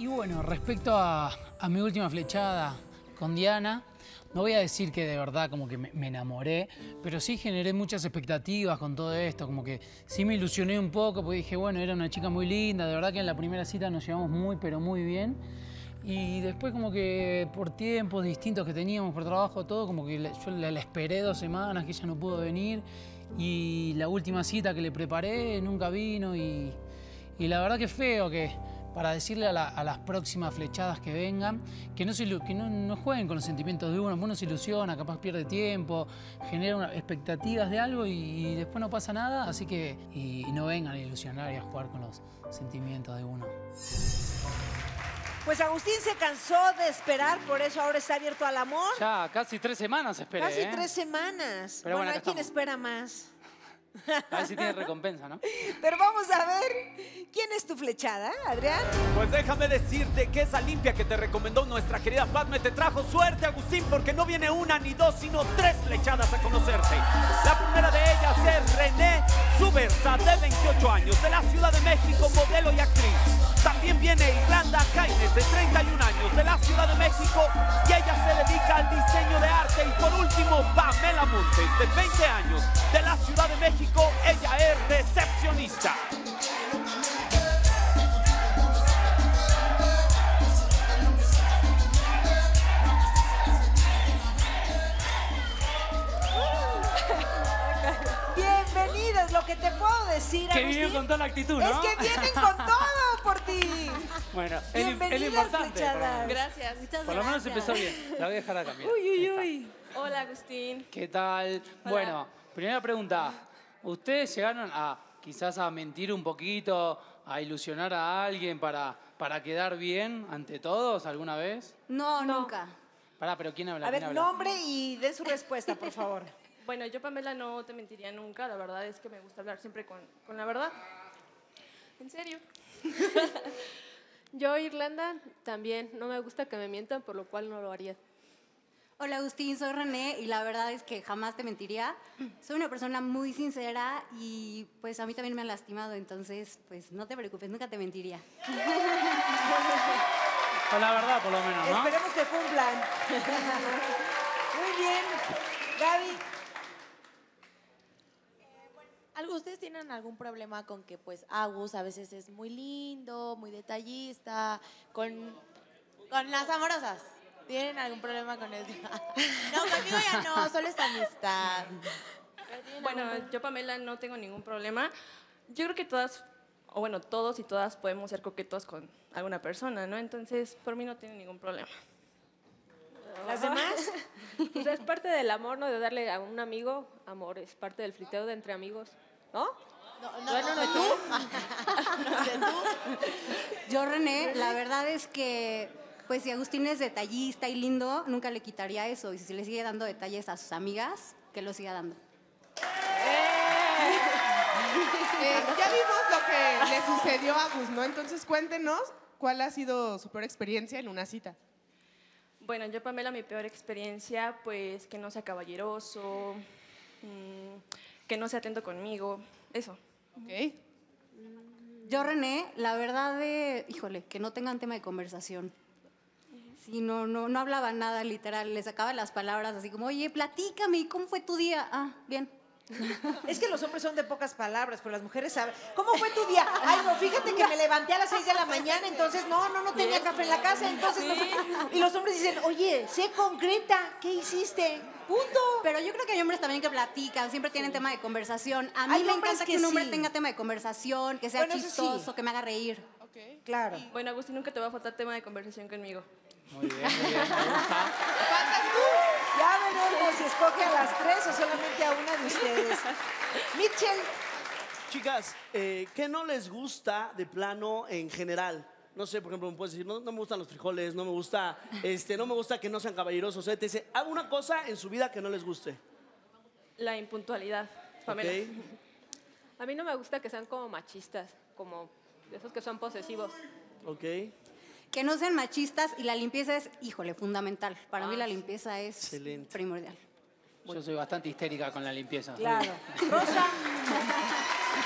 Y bueno, respecto a, mi última flechada con Diana, no voy a decir que de verdad como que me, enamoré, pero sí generé muchas expectativas con todo esto, como que sí me ilusioné un poco, porque dije, bueno, era una chica muy linda, de verdad que en la primera cita nos llevamos muy, pero muy bien. Y después como que por tiempos distintos que teníamos, por trabajo, todo, como que yo la, la esperé dos semanas, que ella no pudo venir. Y la última cita que le preparé nunca vino y, y la verdad que feo que para decirle a, la- a las próximas flechadas que vengan, que, no, se, que no, no jueguen con los sentimientos de uno, uno se ilusiona, capaz pierde tiempo, genera una- expectativas de algo y, y después no pasa nada, así que y, y no vengan a ilusionar y a jugar con los sentimientos de uno. Pues Agustín se cansó de esperar, por eso ahora está abierto al amor. Ya casi tres semanas esperé, Casi ¿eh? tres semanas. Pero bueno, hay acá quien estamos. espera más. A ver si tiene recompensa, ¿no? Pero vamos a ver, ¿quién es tu flechada, Adrián? Pues déjame decirte que esa limpia que te recomendó nuestra querida Padme te trajo suerte, Agustín, porque no viene una ni dos, sino tres flechadas a conocerte. La primera de ellas es René Subersa, de 28 años, de la Ciudad de México, modelo y actriz. También viene Irlanda Caines, de 31 años, de la Ciudad de México, y ella se dedica al diseño de arte. Y por último, Pamela Montes, de 20 años, de la Ciudad de México, ella es recepcionista. Lo que te puedo decir, Que Agustín, vienen con toda la actitud, es ¿no? que vienen con todo por ti. Bueno, es, li- es lo Bienvenidas, importante. flechadas. por lo menos. Gracias. Muchas Por lo menos empezó bien. La voy a dejar acá, mira. Uy, uy, uy. Hola, Agustín. ¿Qué tal? Bueno, primera pregunta. ¿Ustedes llegaron a quizás a mentir un poquito, a ilusionar a alguien para, para quedar bien ante todos alguna vez? No, nunca. Pará, pero ¿quién habla? A ¿Quién ver, habla? nombre y den su respuesta, por favor. Bueno, yo, Pamela, no te mentiría nunca. La verdad es que me gusta hablar siempre con, con la verdad. ¿En serio? Yo, Irlanda, también no me gusta que me mientan, por lo cual no lo haría. Hola Agustín, soy René y la verdad es que jamás te mentiría. Soy una persona muy sincera y pues a mí también me han lastimado, entonces pues no te preocupes, nunca te mentiría. Con la verdad, por lo menos, ¿no? Esperemos que cumplan. Muy bien. Gaby, ¿Algo ustedes tienen algún problema con que pues Agus a veces es muy lindo, muy detallista, con, con las amorosas? ¿Tienen algún problema con eso? no, conmigo ya no, solo es amistad. Bueno, yo, Pamela, no tengo ningún problema. Yo creo que todas, o bueno, todos y todas podemos ser coquetos con alguna persona, ¿no? Entonces, por mí no tiene ningún problema. ¿las demás? Pues es parte del amor, ¿no? De darle a un amigo amor, es parte del friteo de entre amigos, ¿no? No, no, Bueno, no, no, tú. no sé tú. Yo René, la verdad es que pues si Agustín es detallista y lindo, nunca le quitaría eso y si le sigue dando detalles a sus amigas, que lo siga dando. Eh, ya vimos lo que le sucedió a Gus, ¿no? Entonces cuéntenos cuál ha sido su peor experiencia en una cita. Bueno, yo, Pamela, mi peor experiencia, pues que no sea caballeroso, mm, que no sea atento conmigo, eso. ¿Ok? Yo René, la verdad de, híjole, que no tengan tema de conversación. Sí, no, no, no hablaba nada literal, le sacaba las palabras así como, oye, platícame, ¿cómo fue tu día? Ah, bien. Es que los hombres son de pocas palabras, pero las mujeres saben. ¿Cómo fue tu día? Ay, no, fíjate que me levanté a las 6 de la mañana, entonces no, no, no tenía café en la casa, entonces no sé. Y los hombres dicen, oye, sé concreta, ¿qué hiciste? Punto. Pero yo creo que hay hombres también que platican, siempre tienen tema de conversación. A mí Hay me encanta que, que un hombre sí. tenga tema de conversación, que sea Bueno, eso sí. chistoso, que me haga reír. Ok. Claro. Bueno, Agustín, nunca te va a faltar tema de conversación conmigo. Muy bien, muy bien, me gusta. Faltas tú. Ya veremos si escoge a las tres o solamente a una de ustedes. Mitchell, Chicas, eh, ¿qué no les gusta de plano en general? No sé, por ejemplo, me puedes decir, no, no me gustan los frijoles, no me gusta, este, no me gusta que no sean caballerosos, etc. ¿Alguna cosa en su vida que no les guste? La impuntualidad, Pamela. A mí no me gusta que sean como machistas, como esos que son posesivos. ¿Ok? Que no sean machistas y la limpieza es, híjole, fundamental. Para mí la limpieza es Excelente. primordial. Yo soy bastante histérica con la limpieza. claro. Rosa,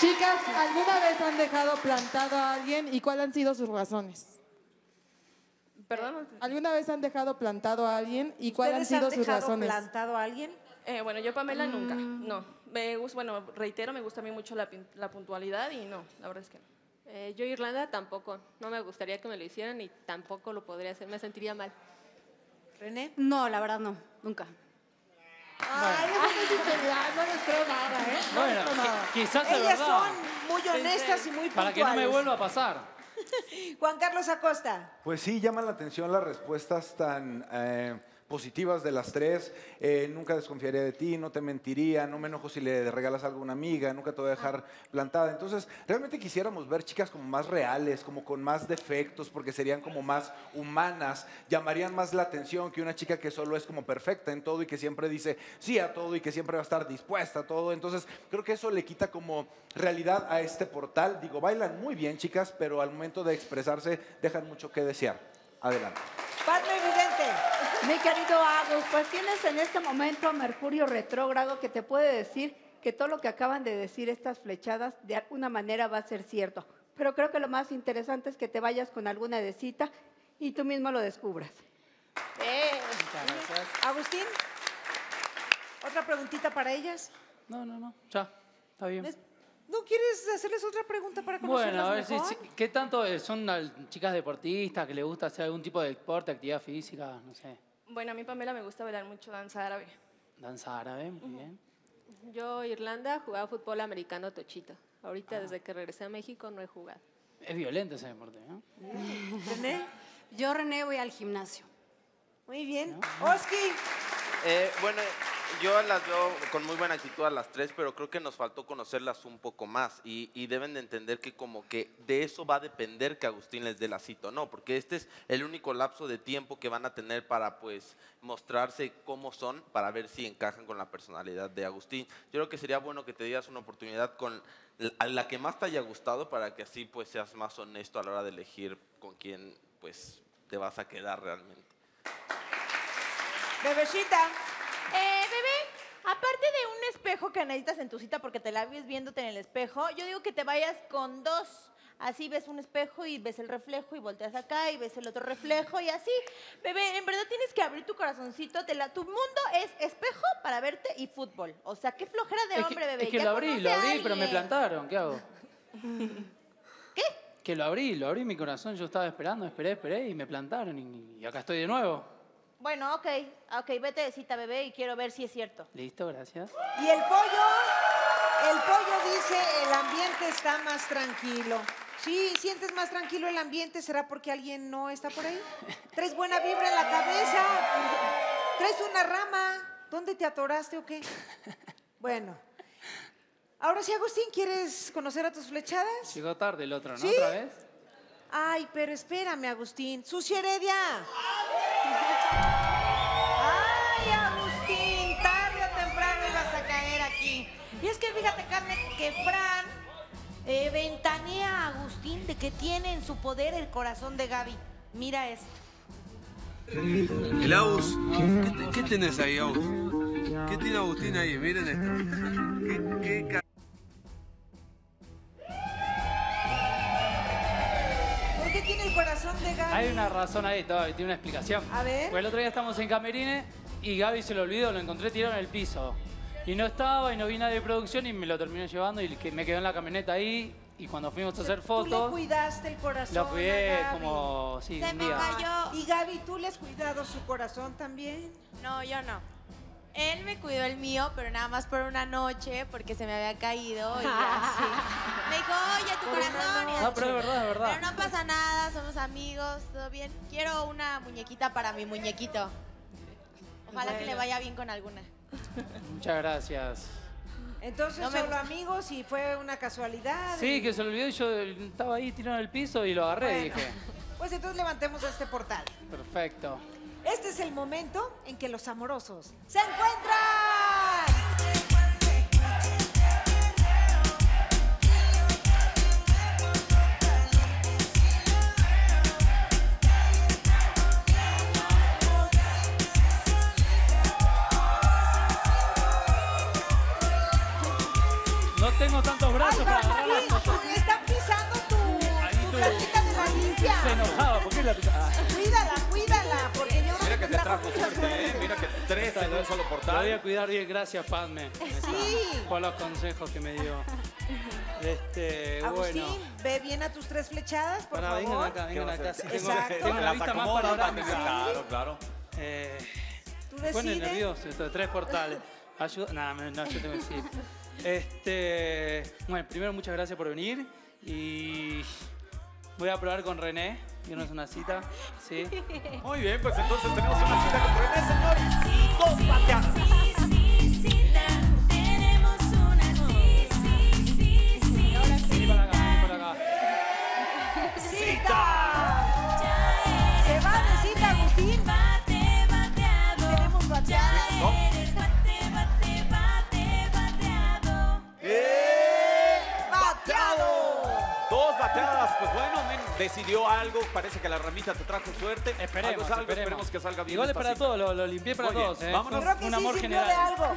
Chicas, ¿alguna vez han dejado plantado a alguien y cuáles han sido sus razones? Perdón. ¿Alguna vez han dejado plantado a alguien y cuáles han ¿Ustedes sido han sus dejado razones? plantado a alguien? Eh, bueno, yo Pamela nunca, no. Me gusta, bueno, reitero, me gusta a mí mucho la, pin- la puntualidad y no, la verdad es que no. Eh, yo Irlanda tampoco. No me gustaría que me lo hicieran y tampoco lo podría hacer. Me sentiría mal. ¿René? No, la verdad no, nunca. Ay, eso es muy sinceridad, no les creo nada, ¿eh? No les Bueno, creo nada. qui- quizás Ellas verdad. son muy honestas y muy Para que no me puntuales. vuelva a pasar. Juan Carlos Acosta. Pues sí, llaman la atención las respuestas tan eh, positivas de las tres. Eh, nunca desconfiaría de ti, no te mentiría, no me enojo si le regalas algo a una amiga, nunca te voy a dejar plantada. Entonces, realmente quisiéramos ver chicas como más reales, como con más defectos, porque serían como más humanas, llamarían más la atención que una chica que solo es como perfecta en todo y que siempre dice sí a todo y que siempre va a estar dispuesta a todo. Entonces, creo que eso le quita como realidad a este portal. Digo, bailan muy bien, chicas, pero al momento de expresarse dejan mucho que desear. Adelante. Evidente. Mi querido Agus, pues tienes en este momento a Mercurio retrógrado que te puede decir que todo lo que acaban de decir estas flechadas de alguna manera va a ser cierto. Pero creo que lo más interesante es que te vayas con alguna de cita y tú mismo lo descubras. Agustín. ¿Otra preguntita para ellas? No, no, no. Ya, está bien. ¿Les- ¿No quieres hacerles otra pregunta para conocerlas Bueno, a ver, si, si- ¿qué tanto eh, son chicas deportistas que les gusta hacer algún tipo de deporte, actividad física? No sé, Bueno, a mí Pamela me gusta bailar mucho danza árabe. danza árabe, muy bien. Yo Irlanda jugaba fútbol americano tochito. Ahorita desde que regresé a México no he jugado. Es violento ese deporte, ¿no? ¿René? Yo, René, voy al gimnasio. Muy bien. Oski. Eh, bueno, yo las veo con muy buena actitud a las tres, pero creo que nos faltó conocerlas un poco más y, deben de entender que como que de eso va a depender que Agustín les dé la cita o no, porque este es el único lapso de tiempo que van a tener para pues mostrarse cómo son, para ver si encajan con la personalidad de Agustín. Yo creo que sería bueno que te dieras una oportunidad con la- la que más te haya gustado para que así pues seas más honesto a la hora de elegir con quién pues te vas a quedar realmente. Bebecita. Eh, bebé, aparte de un espejo que necesitas en tu cita porque te la ves viéndote en el espejo, yo digo que te vayas con dos. Así ves un espejo y ves el reflejo y volteas acá y ves el otro reflejo y así. Bebé, en verdad tienes que abrir tu corazoncito. Te la- tu mundo es espejo para verte y fútbol. O sea, qué flojera de hombre, bebé. es que Ya lo abrí, conoce lo a abrí, pero me alguien. plantaron. ¿Qué hago? ¿Qué? Que lo abrí, lo abrí mi corazón. Yo estaba esperando, esperé, esperé y me plantaron. Y, y acá estoy de nuevo. Bueno, ok, ok, vete de cita, bebé, y quiero ver si es cierto. Listo, gracias. Y el pollo, el pollo dice, el ambiente está más tranquilo. Sí, sientes más tranquilo el ambiente, ¿será porque alguien no está por ahí? ¿Traes buena vibra en la cabeza? ¿Traes una rama? ¿Dónde te atoraste o qué? Bueno. Ahora sí, Agustín, ¿quieres conocer a tus flechadas? Llegó tarde el otro, ¿no? ¿Sí? ¿Otra vez? Ay, pero espérame, Agustín. ¡Sucia Heredia! ¡Ay, Agustín! Tarde o temprano ibas a caer aquí. Y es que fíjate, Carmen, que Fran eh, ventanea a Agustín de que tiene en su poder el corazón de Gaby. Mira esto. El Agus, ¿qué, qué tenés ahí, Agus? ¿Qué tiene Agustín ahí? Miren esto. ¿Qué, qué Hay una razón ahí, todo, tiene una explicación. A ver. Pues el otro día estamos en Camerine y Gaby se lo olvidó, lo encontré tirado en el piso. Y no estaba y no vi nadie de producción y me lo terminó llevando y que me quedó en la camioneta ahí. Y cuando fuimos a hacer Tú le fotos, cuidaste el corazón lo cuidé a Gaby. como, sí, Se un me día. cayó. Y Gaby, ¿tú le has cuidado su corazón también? No, yo no. Él me cuidó el mío, pero nada más por una noche, porque se me había caído y así. Me dijo, oye, tu Por corazón. y No, pero es verdad, es verdad. Pero no pasa nada, somos amigos, todo bien. Quiero una muñequita para mi muñequito. Ojalá que le vaya bien con alguna. Muchas gracias. Entonces, No solo amigos y fue una casualidad. Sí, y- que se lo olvidó y yo estaba ahí tirado en el piso y lo agarré y Bueno. dije, Pues entonces levantemos este portal. perfecto. Este es el momento en que los amorosos se encuentran. Mira que te trajo mucha suerte, ¿eh? Mira que tres en un solo Lo voy portal. a cuidar bien, gracias Padme. Sí. Por los consejos que me dio. Este, Agustín, bueno. ve bien a tus tres flechadas, por Pará, favor. vengan acá, ¿Qué vengan acá. Sí, tengo, Exacto. tengo la vista más panorámica. Claro, claro. Eh, Tú me pone nervioso esto tres portales. Ayuda. Nada, no, no, yo tengo que decir. Este, bueno, primero muchas gracias por venir y voy a probar con René. A una cita, sí. Muy bien, pues entonces tenemos una cita con René, señor. Dos bateadas. Parece que la ramita te trajo suerte. Esperemos, algo es algo, esperemos. esperemos que salga bien. Igual para todos, lo, lo limpié para Muy bien, todos, ¿eh? vámonos. Creo que Un sí amor sirvió de general. algo.